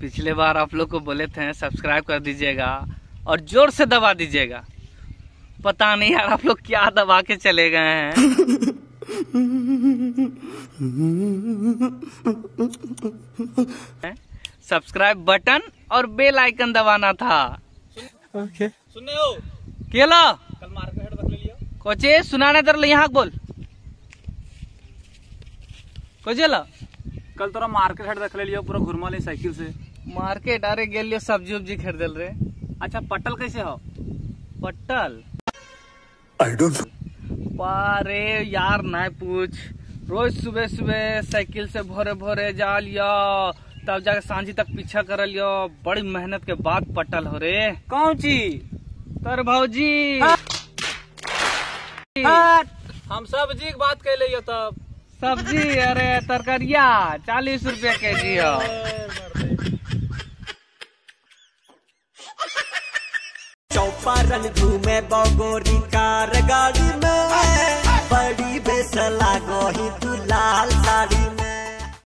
पिछले बार आप लोग को बोले थे सब्सक्राइब कर दीजिएगा और ज़ोर से दबा दीजिएगा। पता नहीं यार आप लोग क्या दबा के चले गए हैं। सब्सक्राइब बटन और बेल आइकन दबाना था। ओके। सुनने हो केला। कल मार्केट हेड रख ले लियो कोचे सुनाने तर यहाँ बोल। कोचे ला। कल तोरा मार्केट हेड रख ले लियो पूरा घुरमा ले साइकिल से। मार्केट अरे गेलियो सब्ज़ी उब्जी खरीदल रे। अच्छा पटल कैसे हो? पटल? आई डोंट पारे यार ना पूछ। रोज सुबह सुबह साइकिल से भोरे भोरे जा लियो तब जाके सांझी तक पीछा कर लियो बड़ी मेहनत के बाद पटल हो रे। कौन ची? तर भौजी हम सब्ज़ी की बात कर लियो तब? सब्ज़ी अरे तरकारिया चालीस रुपया के जी हो पारन घूमे बगोरी कार गाड़ी में। बड़ी बेसला गोही तुला